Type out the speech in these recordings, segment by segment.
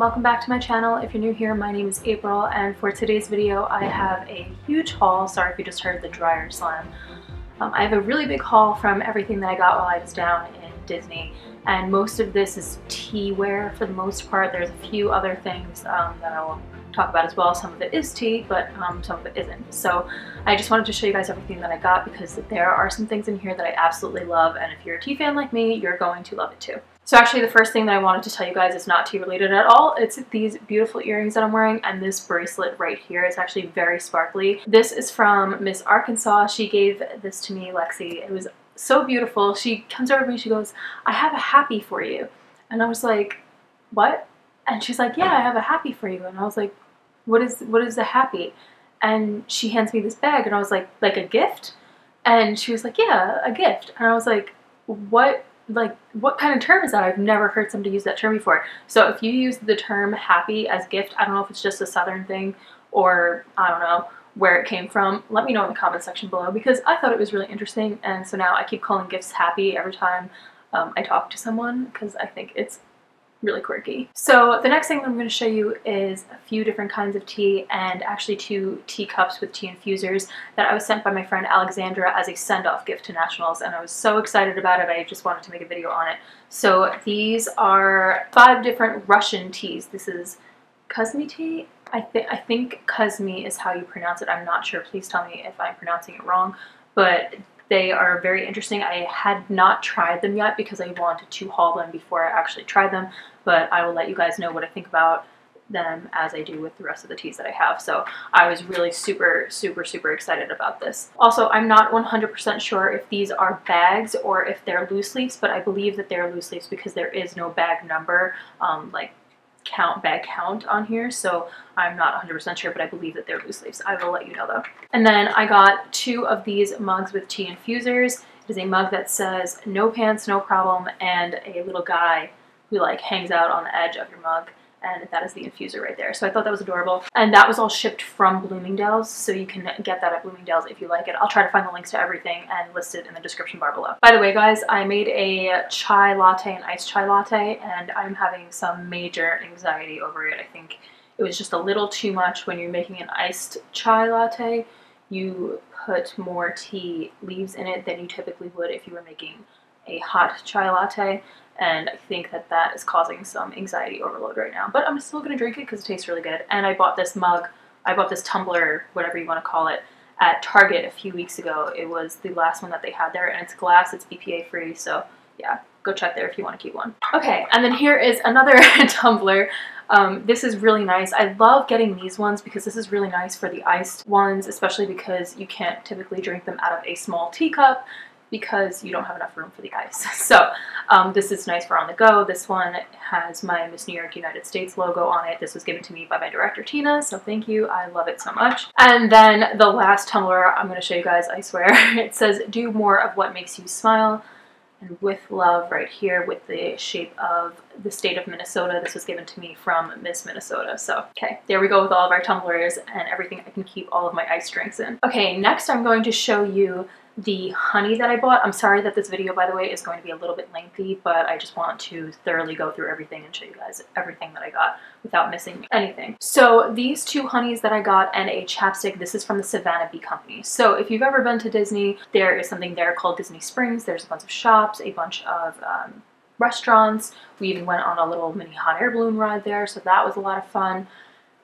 welcome back to my channel. If you're new here, my name is April and for today's video I have a huge haul. Sorry if you just heard the dryer slam. Um, I have a really big haul from everything that I got while I was down in Disney and most of this is tea ware for the most part. There's a few other things um, that I'll talk about as well. Some of it is tea, but um, some of it isn't. So I just wanted to show you guys everything that I got because there are some things in here that I absolutely love and if you're a tea fan like me, you're going to love it too. So actually the first thing that I wanted to tell you guys is not tea related at all. It's these beautiful earrings that I'm wearing and this bracelet right here. It's actually very sparkly. This is from Miss Arkansas. She gave this to me, Lexi. It was so beautiful. She comes over to me, she goes, I have a happy for you. And I was like, what? And she's like, yeah, I have a happy for you. And I was like, what is what is a happy? And she hands me this bag and I was like, like a gift? And she was like, yeah, a gift. And I was like, what like what kind of term is that? I've never heard somebody use that term before. So if you use the term happy as gift, I don't know if it's just a southern thing or I don't know where it came from. Let me know in the comment section below because I thought it was really interesting and so now I keep calling gifts happy every time um, I talk to someone because I think it's really quirky. So the next thing I'm going to show you is a few different kinds of tea and actually two teacups with tea infusers that I was sent by my friend Alexandra as a send-off gift to Nationals and I was so excited about it I just wanted to make a video on it. So these are five different Russian teas. This is Kusmi tea. I, th I think Kusmi is how you pronounce it. I'm not sure. Please tell me if I'm pronouncing it wrong. But they are very interesting. I had not tried them yet because I wanted to haul them before I actually tried them, but I will let you guys know what I think about them as I do with the rest of the teas that I have. So I was really super, super, super excited about this. Also, I'm not 100% sure if these are bags or if they're loose leaves, but I believe that they're loose leaves because there is no bag number, um, like count bag count on here so I'm not 100% sure but I believe that they're loose leaves. I will let you know though. And then I got two of these mugs with tea infusers. It is a mug that says no pants no problem and a little guy who like hangs out on the edge of your mug and that is the infuser right there. So I thought that was adorable. And that was all shipped from Bloomingdale's, so you can get that at Bloomingdale's if you like it. I'll try to find the links to everything and list it in the description bar below. By the way, guys, I made a chai latte, an iced chai latte, and I'm having some major anxiety over it. I think it was just a little too much when you're making an iced chai latte. You put more tea leaves in it than you typically would if you were making a hot chai latte and I think that that is causing some anxiety overload right now. But I'm still going to drink it because it tastes really good. And I bought this mug, I bought this tumbler, whatever you want to call it, at Target a few weeks ago. It was the last one that they had there, and it's glass, it's BPA free, so yeah, go check there if you want to keep one. Okay, and then here is another tumbler. Um, this is really nice. I love getting these ones because this is really nice for the iced ones, especially because you can't typically drink them out of a small teacup because you don't have enough room for the ice. So um, this is nice for on the go. This one has my Miss New York United States logo on it. This was given to me by my director Tina, so thank you. I love it so much. And then the last tumbler I'm going to show you guys, I swear. It says, do more of what makes you smile and with love right here with the shape of the state of Minnesota. This was given to me from Miss Minnesota. So, okay, there we go with all of our tumblers and everything I can keep all of my ice drinks in. Okay, next I'm going to show you the honey that I bought. I'm sorry that this video, by the way, is going to be a little bit lengthy, but I just want to thoroughly go through everything and show you guys everything that I got without missing anything. So these two honeys that I got and a chapstick, this is from the Savannah Bee Company. So if you've ever been to Disney, there is something there called Disney Springs. There's a bunch of shops, a bunch of um, restaurants. We even went on a little mini hot air balloon ride there, so that was a lot of fun.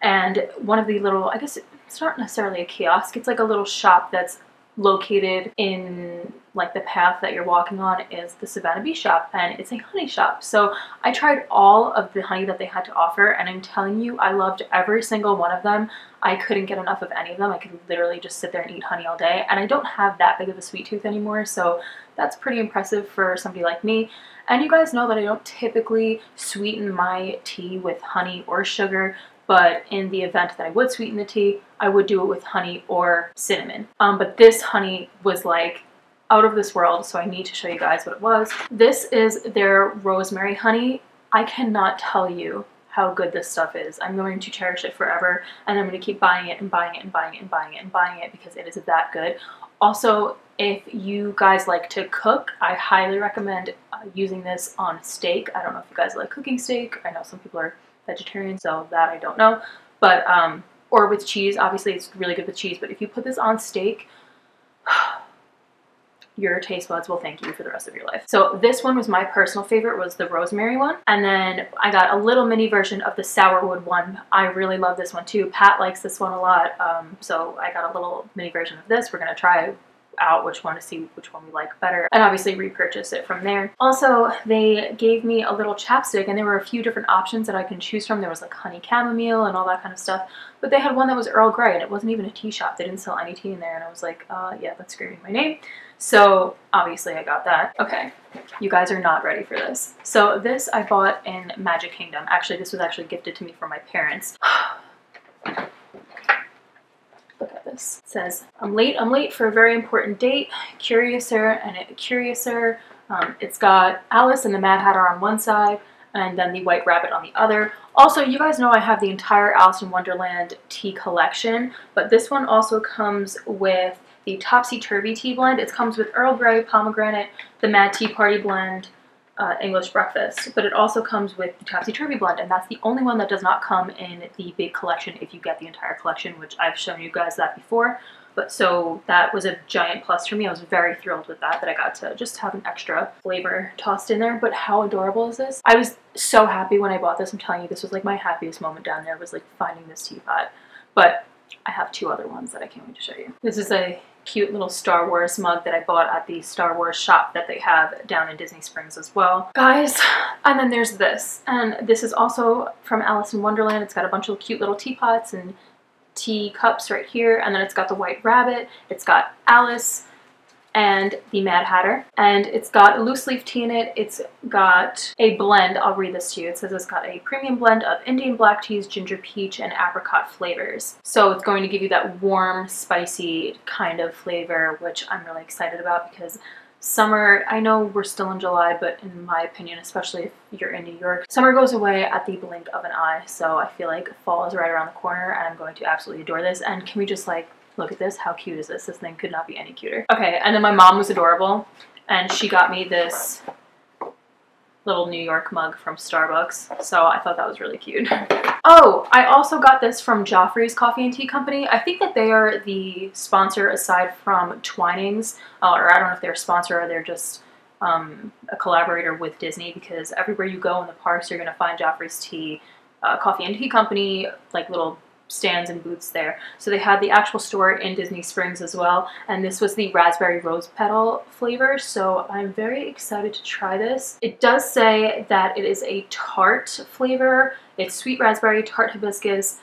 And one of the little, I guess it's not necessarily a kiosk, it's like a little shop that's located in like the path that you're walking on is the Savannah Bee shop and it's a honey shop. So I tried all of the honey that they had to offer and I'm telling you I loved every single one of them. I couldn't get enough of any of them. I could literally just sit there and eat honey all day and I don't have that big of a sweet tooth anymore so that's pretty impressive for somebody like me. And you guys know that I don't typically sweeten my tea with honey or sugar but in the event that I would sweeten the tea, I would do it with honey or cinnamon. Um, but this honey was like out of this world, so I need to show you guys what it was. This is their rosemary honey. I cannot tell you how good this stuff is. I'm going to cherish it forever and I'm going to keep buying it and buying it and buying it and buying it and buying it because it is that good. Also, if you guys like to cook, I highly recommend uh, using this on steak. I don't know if you guys like cooking steak. I know some people are vegetarian, so that I don't know. But, um, or with cheese, obviously it's really good with cheese, but if you put this on steak, your taste buds will thank you for the rest of your life. So this one was my personal favorite, was the rosemary one. And then I got a little mini version of the sourwood one. I really love this one too. Pat likes this one a lot. Um, so I got a little mini version of this. We're gonna try out which one to see which one we like better and obviously repurchase it from there. Also, they gave me a little chapstick and there were a few different options that I can choose from. There was like honey chamomile and all that kind of stuff, but they had one that was Earl Grey and it wasn't even a tea shop. They didn't sell any tea in there and I was like, uh, yeah, that's screaming my name. So obviously I got that. Okay, you guys are not ready for this. So this I bought in Magic Kingdom. Actually, this was actually gifted to me from my parents. This. It says, I'm late, I'm late for a very important date. Curiouser and it, Curiouser. Um, it's got Alice and the Mad Hatter on one side and then the White Rabbit on the other. Also, you guys know I have the entire Alice in Wonderland tea collection, but this one also comes with the Topsy Turvy Tea Blend. It comes with Earl Grey, Pomegranate, the Mad Tea Party Blend, uh, English Breakfast, but it also comes with the Topsy Turvy Blend, and that's the only one that does not come in the big collection if you get the entire collection, which I've shown you guys that before. But so that was a giant plus for me. I was very thrilled with that, that I got to just have an extra flavor tossed in there. But how adorable is this? I was so happy when I bought this. I'm telling you, this was like my happiest moment down there was like finding this teapot. But I have two other ones that I can't wait to show you. This is a cute little Star Wars mug that I bought at the Star Wars shop that they have down in Disney Springs as well. Guys, and then there's this. And this is also from Alice in Wonderland. It's got a bunch of cute little teapots and tea cups right here. And then it's got the White Rabbit. It's got Alice and the Mad Hatter. And it's got a loose leaf tea in it. It's got a blend. I'll read this to you. It says it's got a premium blend of Indian black teas, ginger peach, and apricot flavors. So it's going to give you that warm, spicy kind of flavor, which I'm really excited about because summer, I know we're still in July, but in my opinion, especially if you're in New York, summer goes away at the blink of an eye. So I feel like fall is right around the corner and I'm going to absolutely adore this. And can we just like Look at this. How cute is this? This thing could not be any cuter. Okay, and then my mom was adorable, and she got me this little New York mug from Starbucks, so I thought that was really cute. oh, I also got this from Joffrey's Coffee and Tea Company. I think that they are the sponsor aside from Twinings, uh, or I don't know if they're a sponsor or they're just um, a collaborator with Disney because everywhere you go in the parks, you're going to find Joffrey's Tea uh, Coffee and Tea Company, like little stands and booths there. So they had the actual store in Disney Springs as well, and this was the raspberry rose petal flavor, so I'm very excited to try this. It does say that it is a tart flavor. It's sweet raspberry, tart hibiscus,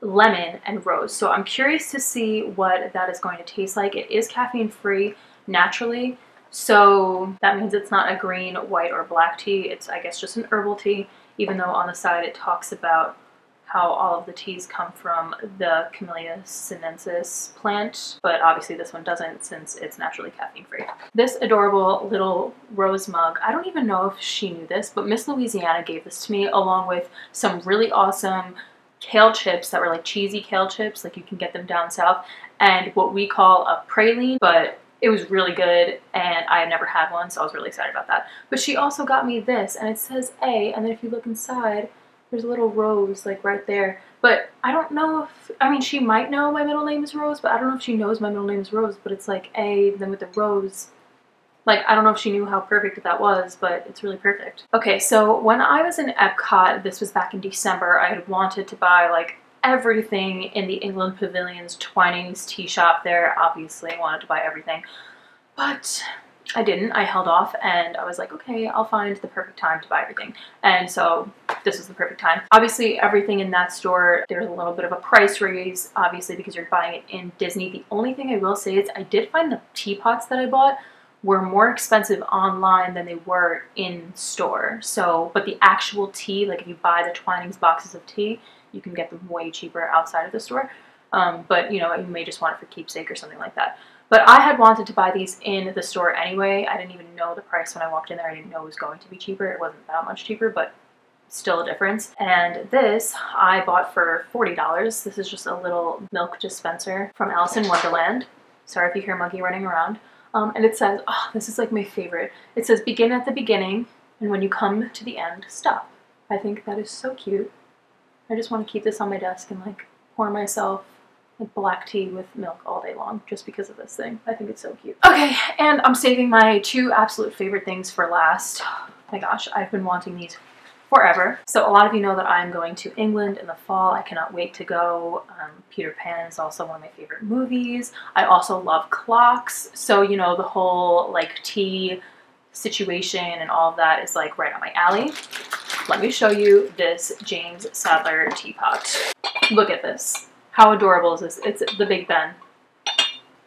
lemon, and rose. So I'm curious to see what that is going to taste like. It is caffeine free naturally, so that means it's not a green, white, or black tea. It's, I guess, just an herbal tea, even though on the side it talks about how all of the teas come from the Camellia sinensis plant, but obviously this one doesn't since it's naturally caffeine free. This adorable little rose mug, I don't even know if she knew this, but Miss Louisiana gave this to me along with some really awesome kale chips that were like cheesy kale chips, like you can get them down south, and what we call a praline, but it was really good and I had never had one, so I was really excited about that. But she also got me this, and it says A, and then if you look inside, there's a little rose like right there. But I don't know if, I mean, she might know my middle name is Rose, but I don't know if she knows my middle name is Rose, but it's like A, then with the rose. Like, I don't know if she knew how perfect that was, but it's really perfect. Okay, so when I was in Epcot, this was back in December, I had wanted to buy like everything in the England Pavilion's Twinings tea shop there. Obviously, I wanted to buy everything. But I didn't. I held off and I was like, okay, I'll find the perfect time to buy everything. And so this was the perfect time. Obviously, everything in that store, there's a little bit of a price raise, obviously, because you're buying it in Disney. The only thing I will say is I did find the teapots that I bought were more expensive online than they were in store. So, but the actual tea, like if you buy the Twinings boxes of tea, you can get them way cheaper outside of the store. Um, but you know, you may just want it for keepsake or something like that. But I had wanted to buy these in the store anyway. I didn't even know the price when I walked in there. I didn't know it was going to be cheaper. It wasn't that much cheaper, but still a difference. And this I bought for $40. This is just a little milk dispenser from Alice in Wonderland. Sorry if you hear Muggy running around. Um, and it says, oh, this is like my favorite. It says begin at the beginning, and when you come to the end, stop. I think that is so cute. I just want to keep this on my desk and like pour myself like black tea with milk all day long just because of this thing. I think it's so cute. Okay, and I'm saving my two absolute favorite things for last. Oh my gosh, I've been wanting these forever. So a lot of you know that I'm going to England in the fall. I cannot wait to go. Um, Peter Pan is also one of my favorite movies. I also love clocks. So, you know, the whole like tea situation and all of that is like right on my alley. Let me show you this James Sadler teapot. Look at this. How adorable is this? It's the Big Ben.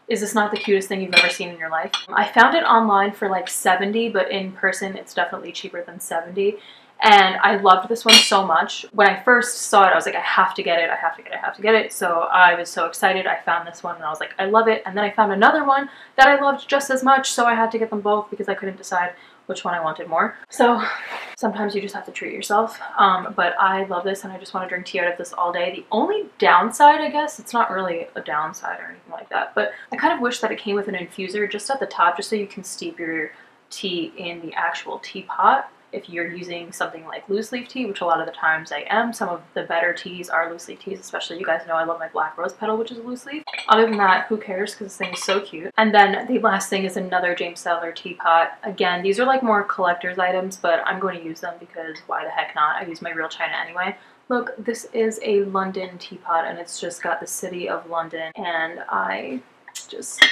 Is this not the cutest thing you've ever seen in your life? I found it online for like 70, but in person it's definitely cheaper than 70. And I loved this one so much. When I first saw it, I was like, I have to get it, I have to get it, I have to get it. So I was so excited. I found this one and I was like, I love it. And then I found another one that I loved just as much. So I had to get them both because I couldn't decide which one I wanted more. So sometimes you just have to treat yourself. Um, but I love this and I just want to drink tea out of this all day. The only downside, I guess, it's not really a downside or anything like that, but I kind of wish that it came with an infuser just at the top just so you can steep your tea in the actual teapot if you're using something like loose leaf tea, which a lot of the times I am, some of the better teas are loose leaf teas, especially you guys know I love my black rose petal, which is loose leaf. Other than that, who cares because this thing is so cute. And then the last thing is another James Sadler teapot. Again, these are like more collector's items, but I'm going to use them because why the heck not? I use my real china anyway. Look, this is a London teapot and it's just got the city of London and I just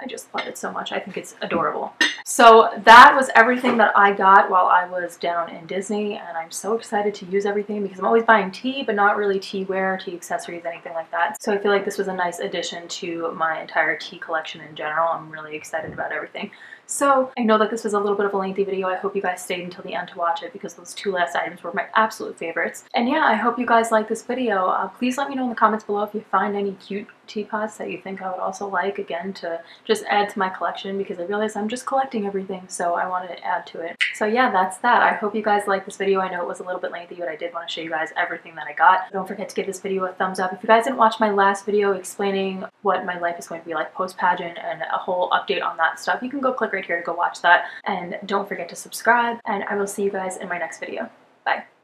I just love it so much. I think it's adorable. So that was everything that I got while I was down in Disney and I'm so excited to use everything because I'm always buying tea but not really tea ware, tea accessories, anything like that. So I feel like this was a nice addition to my entire tea collection in general. I'm really excited about everything. So I know that this was a little bit of a lengthy video. I hope you guys stayed until the end to watch it because those two last items were my absolute favorites. And yeah, I hope you guys like this video. Uh, please let me know in the comments below if you find any cute teapots that you think I would also like, again, to just add to my collection because I realize I'm just collecting everything, so I wanted to add to it. So yeah, that's that. I hope you guys liked this video. I know it was a little bit lengthy, but I did want to show you guys everything that I got. Don't forget to give this video a thumbs up. If you guys didn't watch my last video explaining what my life is going to be like post-pageant and a whole update on that stuff, you can go click right here to go watch that. And don't forget to subscribe, and I will see you guys in my next video. Bye.